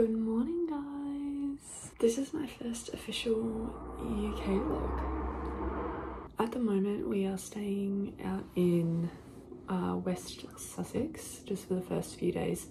Good morning guys. This is my first official UK vlog. At the moment we are staying out in uh, West Sussex just for the first few days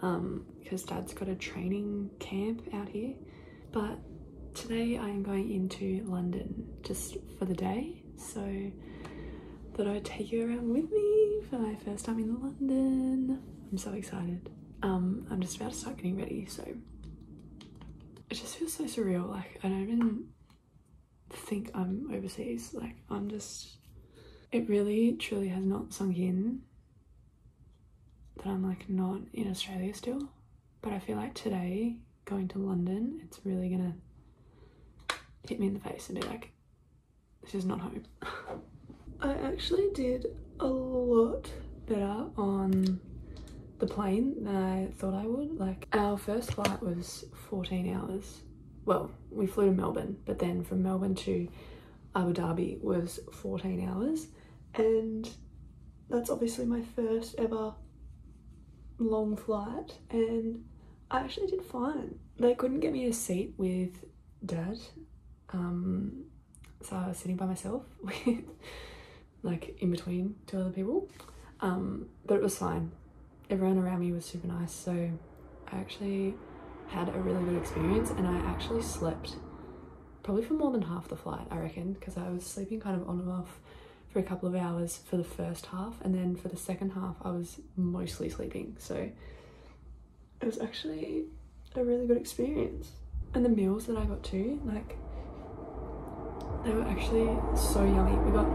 um, because dad's got a training camp out here. But today I am going into London just for the day. So thought I'd take you around with me for my first time in London. I'm so excited. Um, I'm just about to start getting ready, so it just feels so surreal. Like I don't even think I'm overseas. Like I'm just it really truly has not sunk in that I'm like not in Australia still. But I feel like today going to London, it's really gonna hit me in the face and be like, this is not home. I actually did a lot better on the plane than I thought I would. Like our first flight was 14 hours. Well, we flew to Melbourne, but then from Melbourne to Abu Dhabi was 14 hours. And that's obviously my first ever long flight. And I actually did fine. They couldn't get me a seat with dad. Um, so I was sitting by myself with like in between two other people. Um, but it was fine. Everyone around me was super nice, so I actually had a really good experience and I actually slept probably for more than half the flight, I reckon, because I was sleeping kind of on and off for a couple of hours for the first half and then for the second half I was mostly sleeping. So it was actually a really good experience. And the meals that I got too, like they were actually so yummy. We got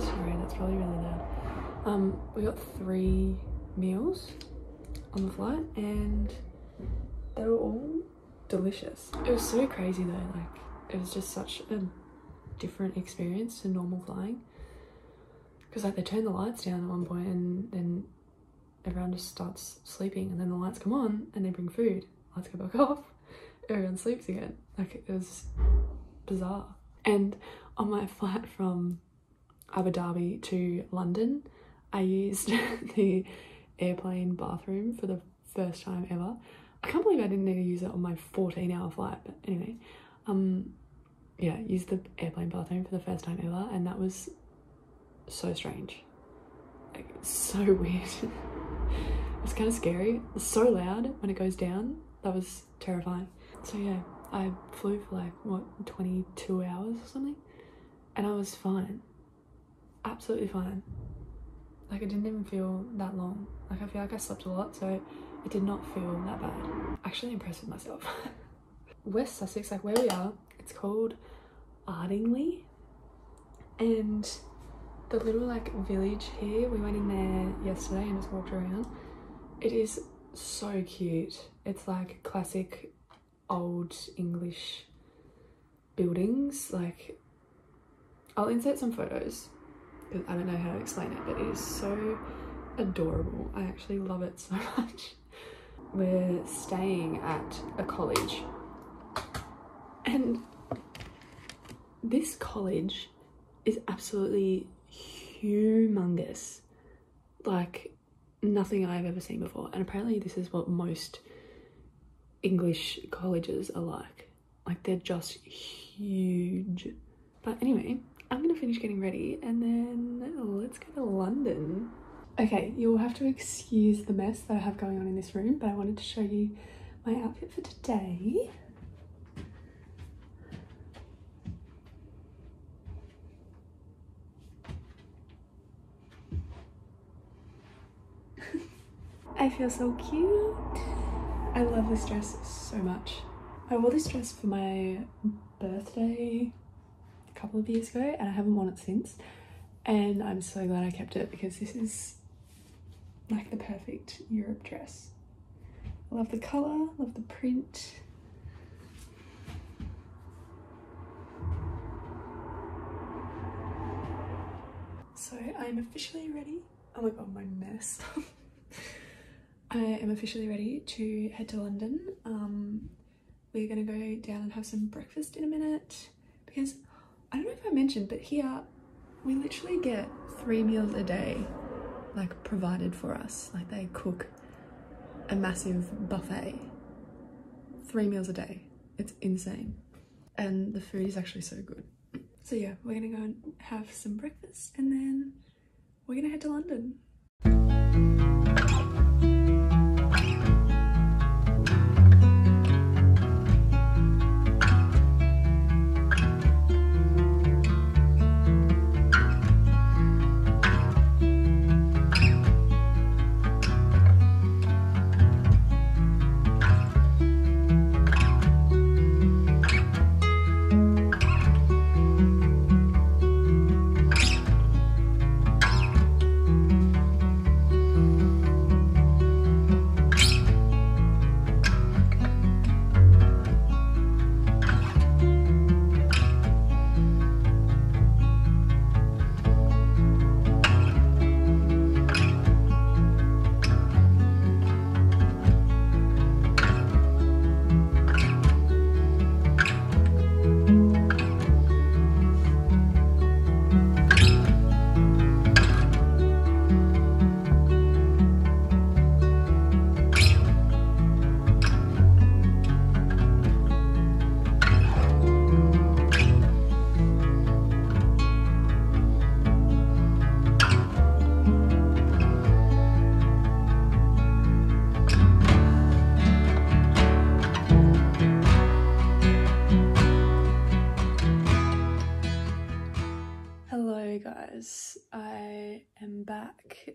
sorry, that's probably really loud. Um, we got three meals on the flight and they were all delicious. It was so crazy though, like it was just such a different experience to normal flying. Because like they turn the lights down at one point and then everyone just starts sleeping and then the lights come on and they bring food. Lights go back off, everyone sleeps again. Like it was bizarre. And on my flight from Abu Dhabi to London, I used the airplane bathroom for the first time ever. I can't believe I didn't need to use it on my 14 hour flight, but anyway, um, yeah, used the airplane bathroom for the first time ever, and that was so strange. Like, so weird. it was kind of scary. It's so loud when it goes down. That was terrifying. So yeah, I flew for like, what, 22 hours or something? And I was fine. Absolutely fine. Like, it didn't even feel that long. Like, I feel like I slept a lot, so it did not feel that bad. Actually impressed with myself. West Sussex, like where we are, it's called Ardingly. And the little like village here, we went in there yesterday and just walked around. It is so cute. It's like classic old English buildings. Like, I'll insert some photos I don't know how to explain it, but it is so adorable. I actually love it so much. We're staying at a college and this college is absolutely humongous. Like nothing I've ever seen before. And apparently this is what most English colleges are like. Like they're just huge. But anyway, I'm gonna finish getting ready and then oh, let's go to London. Okay, you'll have to excuse the mess that I have going on in this room, but I wanted to show you my outfit for today. I feel so cute. I love this dress so much. I wore this dress for my birthday couple of years ago and I haven't worn it since. And I'm so glad I kept it because this is like the perfect Europe dress. I love the colour, love the print. So I'm officially ready. Oh my god, my mess. I am officially ready to head to London. Um, we're gonna go down and have some breakfast in a minute because I don't know if I mentioned, but here we literally get three meals a day like provided for us. Like they cook a massive buffet three meals a day. It's insane. And the food is actually so good. So yeah, we're gonna go and have some breakfast and then we're gonna head to London.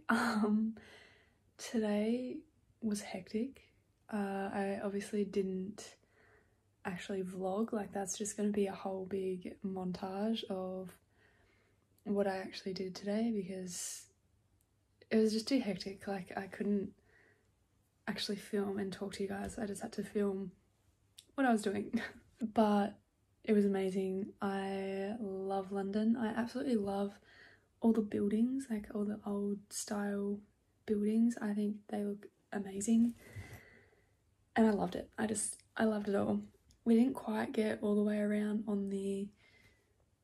Um today was hectic. Uh I obviously didn't actually vlog, like that's just going to be a whole big montage of what I actually did today because it was just too hectic. Like I couldn't actually film and talk to you guys. I just had to film what I was doing. but it was amazing. I love London. I absolutely love all the buildings, like all the old style buildings. I think they look amazing. And I loved it. I just I loved it all. We didn't quite get all the way around on the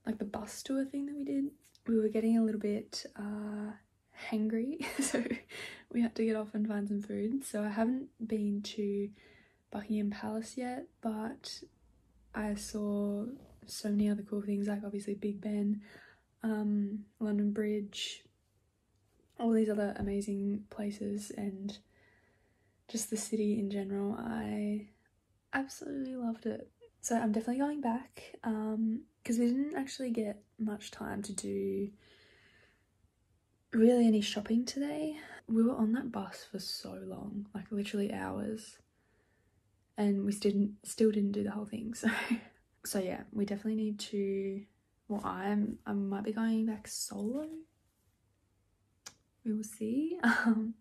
like the bus tour thing that we did. We were getting a little bit uh hangry, so we had to get off and find some food. So I haven't been to Buckingham Palace yet, but I saw so many other cool things like obviously Big Ben, um, London Bridge, all these other amazing places and just the city in general. I absolutely loved it. So I'm definitely going back um because we didn't actually get much time to do really any shopping today. We were on that bus for so long, like literally hours and we still didn't still didn't do the whole thing so so yeah we definitely need to well i'm i might be going back solo. We will see. Um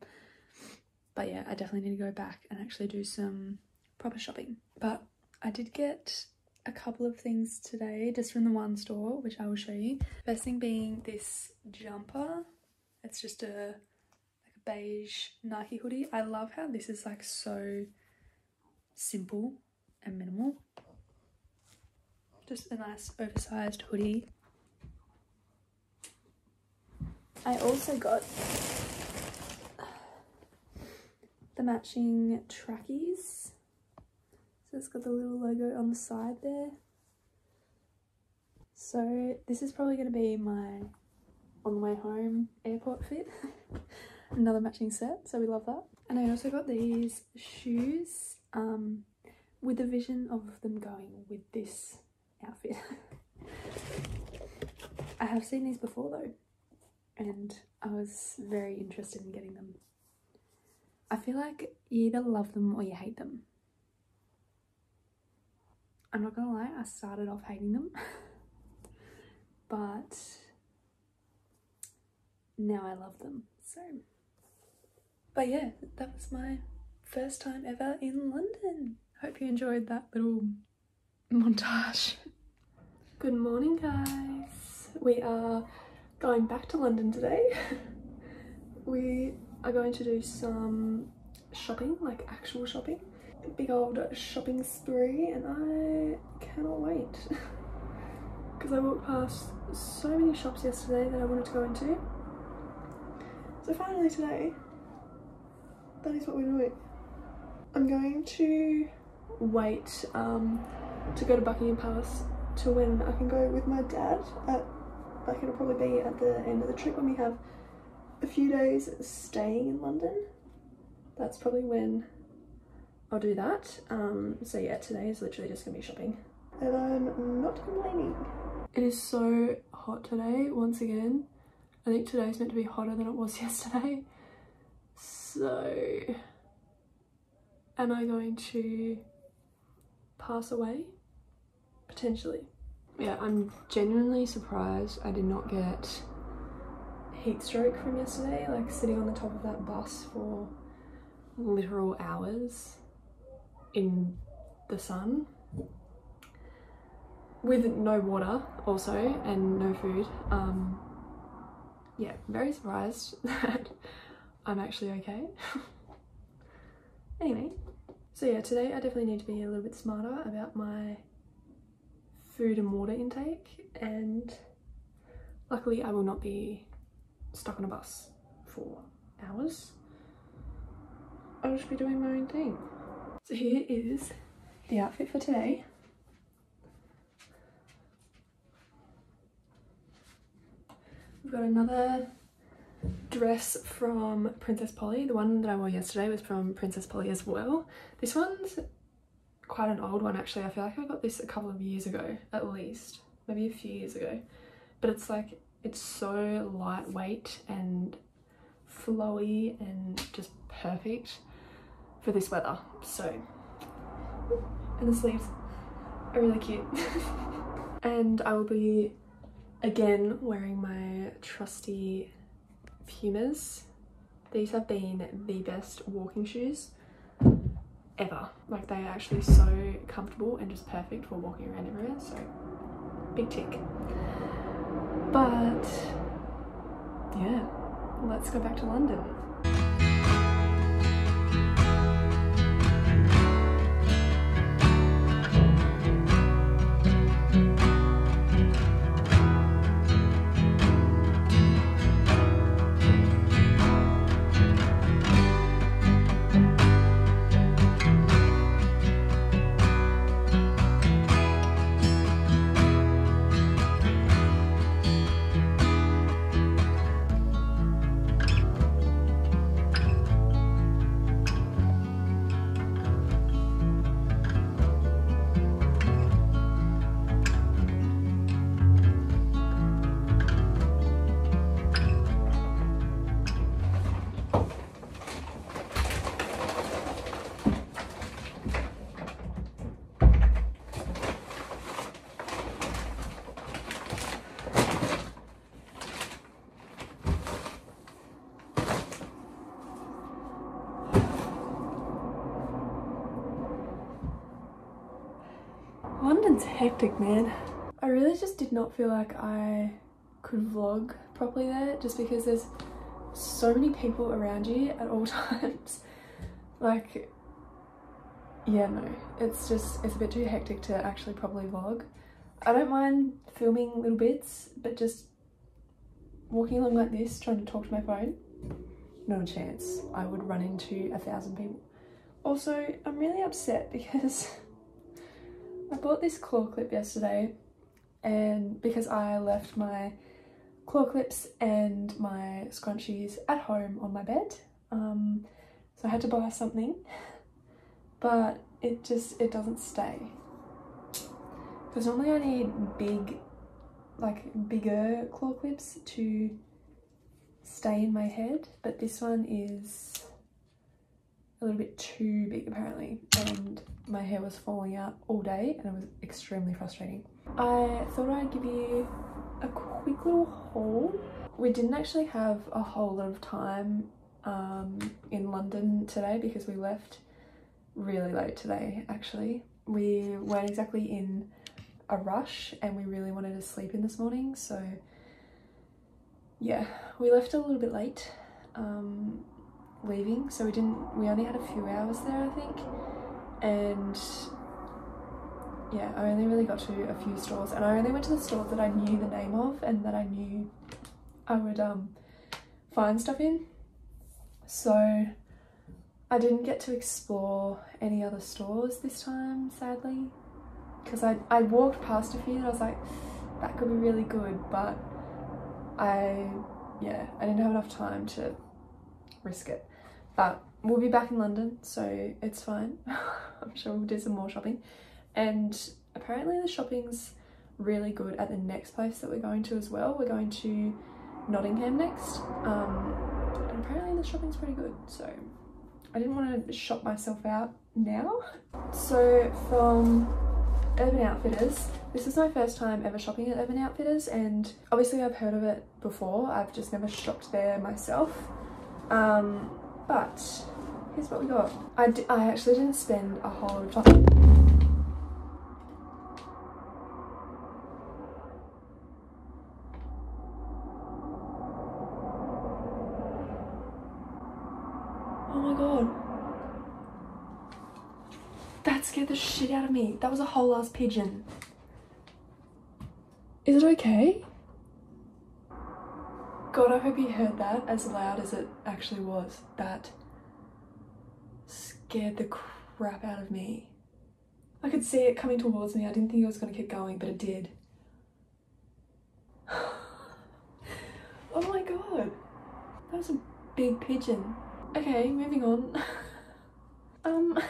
but yeah i definitely need to go back and actually do some proper shopping. But i did get a couple of things today just from the one store which i will show you. First thing being this jumper. It's just a like a beige nike hoodie. I love how this is like so simple and minimal. Just a nice oversized hoodie. I also got the matching trackies. So it's got the little logo on the side there. So this is probably going to be my on the way home airport fit. Another matching set, so we love that. And I also got these shoes um, with the vision of them going with this outfit. I have seen these before though, and I was very interested in getting them. I feel like you either love them or you hate them. I'm not gonna lie, I started off hating them, but now I love them. So, but yeah, that was my first time ever in London. Hope you enjoyed that little montage. Good morning guys. We are going back to London today. we are going to do some shopping, like actual shopping. Big old shopping spree and I cannot wait. Because I walked past so many shops yesterday that I wanted to go into. So finally today, that is what we're doing. I'm going to wait um, to go to Buckingham Palace to when I can go with my dad at like it'll probably be at the end of the trip when we have a few days staying in London. That's probably when I'll do that. Um, so yeah, today is literally just gonna be shopping. And I'm not complaining. It is so hot today, once again. I think today's meant to be hotter than it was yesterday. So, am I going to pass away? Potentially. Yeah, I'm genuinely surprised I did not get heat stroke from yesterday, like sitting on the top of that bus for literal hours in the sun with no water also and no food. Um, yeah, very surprised that I'm actually okay. anyway, so yeah, today I definitely need to be a little bit smarter about my food and water intake and luckily I will not be stuck on a bus for hours. I'll just be doing my own thing. So here is the outfit for today. We've got another dress from Princess Polly. The one that I wore yesterday was from Princess Polly as well. This one's quite an old one actually. I feel like I got this a couple of years ago at least, maybe a few years ago. But it's like, it's so lightweight and flowy and just perfect for this weather. So, and the sleeves are really cute. and I will be again wearing my trusty Pumas. These have been the best walking shoes ever. Like they are actually so comfortable and just perfect for walking around everywhere. So big tick. But yeah, let's go back to London. Hectic, man. I really just did not feel like I could vlog properly there just because there's so many people around you at all times. like, yeah, no, it's just, it's a bit too hectic to actually properly vlog. I don't mind filming little bits, but just walking along like this, trying to talk to my phone, not a chance. I would run into a thousand people. Also, I'm really upset because I bought this claw clip yesterday and because I left my claw clips and my scrunchies at home on my bed um, so I had to buy something but it just it doesn't stay. Because normally I need big like bigger claw clips to stay in my head but this one is a little bit too big apparently and my hair was falling out all day and it was extremely frustrating. I thought I'd give you a quick little haul. We didn't actually have a whole lot of time um, in London today because we left really late today actually. We weren't exactly in a rush and we really wanted to sleep in this morning so yeah we left a little bit late um, leaving so we didn't we only had a few hours there I think and yeah I only really got to a few stores and I only went to the stores that I knew the name of and that I knew I would um find stuff in so I didn't get to explore any other stores this time, sadly, because I, I walked past a few and I was like, that could be really good, but I, yeah, I didn't have enough time to risk it. But we'll be back in London, so it's fine. I'm sure we'll do some more shopping. And apparently the shopping's really good at the next place that we're going to as well. We're going to Nottingham next. Um, and apparently the shopping's pretty good, so I didn't want to shop myself out now. So from Urban Outfitters, this is my first time ever shopping at Urban Outfitters and obviously I've heard of it before, I've just never shopped there myself. Um, but here's what we got. I, I actually didn't spend a whole lot of time Oh my god. That scared the shit out of me. That was a whole ass pigeon. Is it okay? God, I hope you heard that as loud as it actually was. That scared the crap out of me. I could see it coming towards me. I didn't think it was going to keep going, but it did. oh my god. That was a big pigeon. Okay, moving on. um...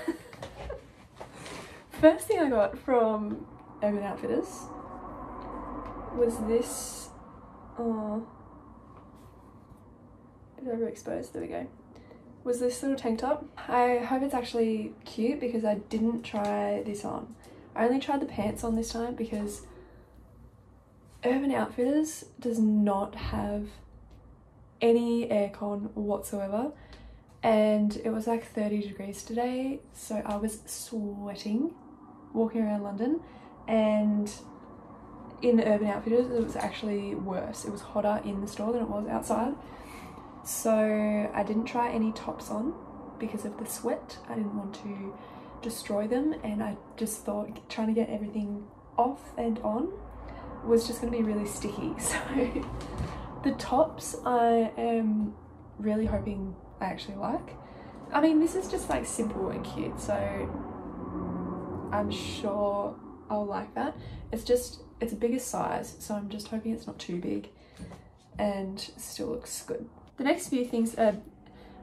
First thing I got from Urban Outfitters was this, oh, overexposed, there we go, was this little tank top. I hope it's actually cute because I didn't try this on. I only tried the pants on this time because Urban Outfitters does not have any aircon whatsoever and it was like 30 degrees today so I was sweating walking around London and in Urban Outfitters it was actually worse. It was hotter in the store than it was outside. So I didn't try any tops on because of the sweat. I didn't want to destroy them and I just thought trying to get everything off and on was just going to be really sticky. So the tops I am really hoping I actually like. I mean this is just like simple and cute so I'm sure I'll like that. It's just, it's a bigger size, so I'm just hoping it's not too big and still looks good. The next few things are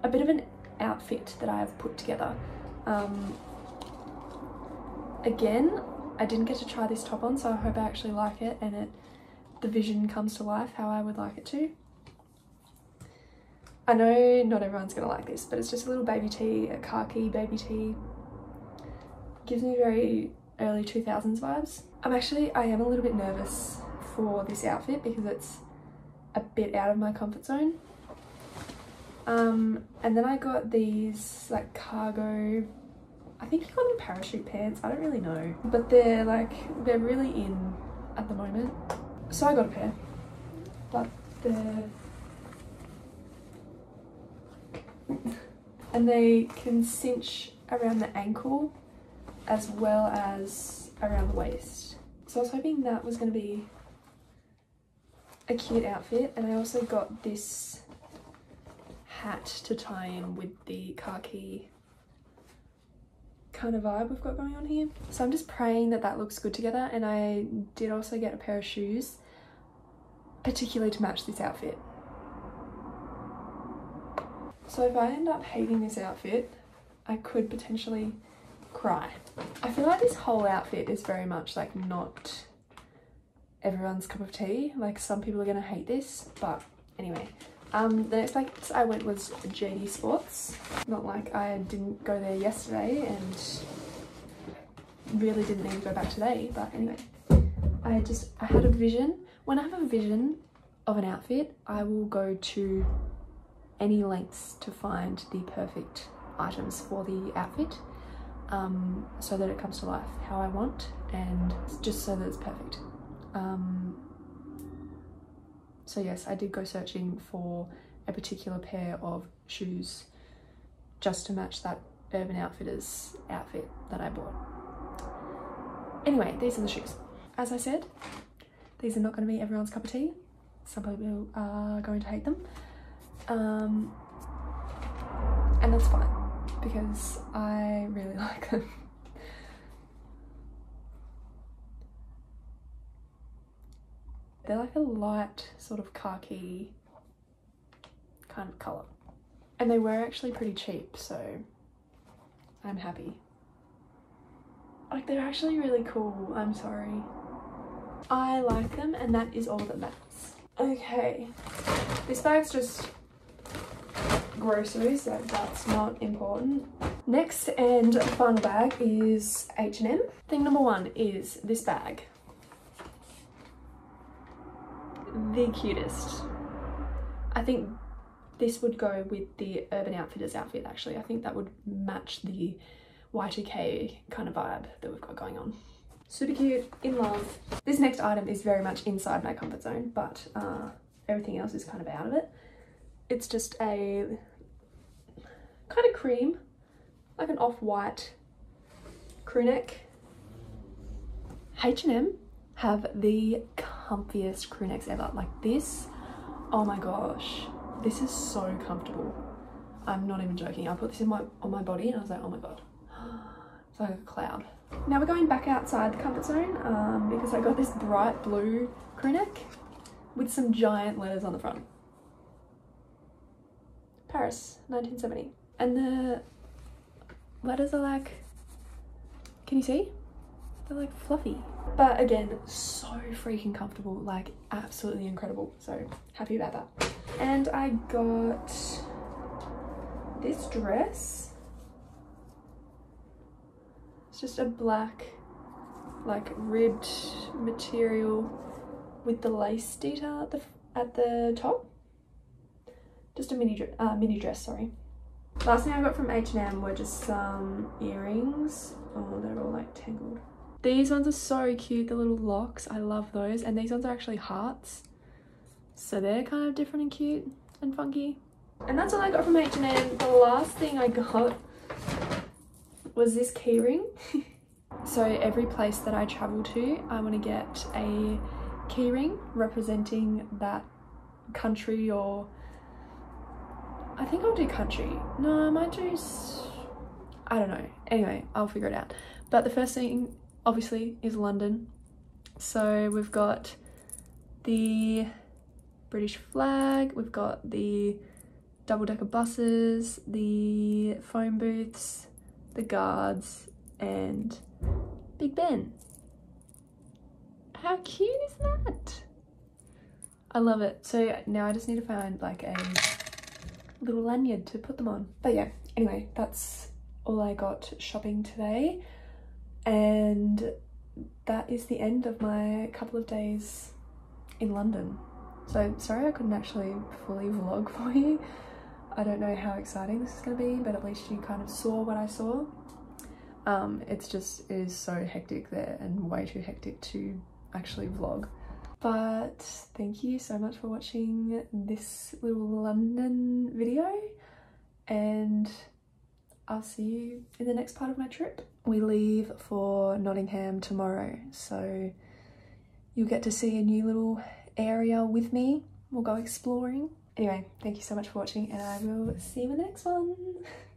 a bit of an outfit that I've put together. Um, again, I didn't get to try this top on, so I hope I actually like it and it the vision comes to life how I would like it to. I know not everyone's gonna like this, but it's just a little baby tee, a khaki baby tee gives me very early 2000s vibes. I'm actually, I am a little bit nervous for this outfit because it's a bit out of my comfort zone. Um, and then I got these like cargo, I think you call them parachute pants, I don't really know. But they're like, they're really in at the moment. So I got a pair, but they're, and they can cinch around the ankle as well as around the waist. So I was hoping that was going to be a cute outfit and I also got this hat to tie in with the khaki kind of vibe we've got going on here. So I'm just praying that that looks good together and I did also get a pair of shoes particularly to match this outfit. So if I end up hating this outfit, I could potentially cry. I feel like this whole outfit is very much like not everyone's cup of tea. Like some people are gonna hate this, but anyway. Um, the next place I went was JD Sports. Not like I didn't go there yesterday and really didn't need to go back today, but anyway. I just, I had a vision. When I have a vision of an outfit, I will go to any lengths to find the perfect items for the outfit um, so that it comes to life how I want and just so that it's perfect. Um, so yes, I did go searching for a particular pair of shoes just to match that Urban Outfitters outfit that I bought. Anyway, these are the shoes. As I said, these are not going to be everyone's cup of tea. Some people are going to hate them. Um, and that's fine because I really like them. They're like a light sort of khaki kind of colour. And they were actually pretty cheap, so I'm happy. Like they're actually really cool, I'm sorry. I like them and that is all that matters. Okay, this bag's just groceries, so that's not important. Next and final bag is H&M. Thing number one is this bag. The cutest. I think this would go with the Urban Outfitters outfit actually. I think that would match the Y2K kind of vibe that we've got going on. Super cute, in love. This next item is very much inside my comfort zone, but uh, everything else is kind of out of it. It's just a kind of cream, like an off-white crew neck. H&M have the comfiest crew necks ever. Like this, oh my gosh, this is so comfortable. I'm not even joking. I put this in my on my body and I was like, oh my god, it's like a cloud. Now we're going back outside the comfort zone um, because I got this bright blue crew neck with some giant letters on the front. Paris, 1970. And the letters are like, can you see? They're like fluffy. But again, so freaking comfortable, like absolutely incredible. So happy about that. And I got this dress. It's just a black, like ribbed material with the lace detail at the at the top. Just a mini uh, mini dress, sorry. Last thing I got from H&M were just some earrings. Oh, they're all like tangled. These ones are so cute, the little locks. I love those. And these ones are actually hearts. So they're kind of different and cute and funky. And that's all I got from H&M. The last thing I got was this keyring. so every place that I travel to, I want to get a keyring representing that country or I think I'll do country. No, I might do, I don't know. Anyway, I'll figure it out. But the first thing, obviously, is London. So we've got the British flag, we've got the double-decker buses, the phone booths, the guards, and Big Ben. How cute is that? I love it. So now I just need to find like a little lanyard to put them on. But yeah, anyway, that's all I got shopping today. And that is the end of my couple of days in London. So sorry I couldn't actually fully vlog for you. I don't know how exciting this is going to be, but at least you kind of saw what I saw. Um, it's just, it is so hectic there and way too hectic to actually vlog. But thank you so much for watching this little London video and I'll see you in the next part of my trip. We leave for Nottingham tomorrow, so you'll get to see a new little area with me. We'll go exploring. Anyway, thank you so much for watching and I will see you in the next one.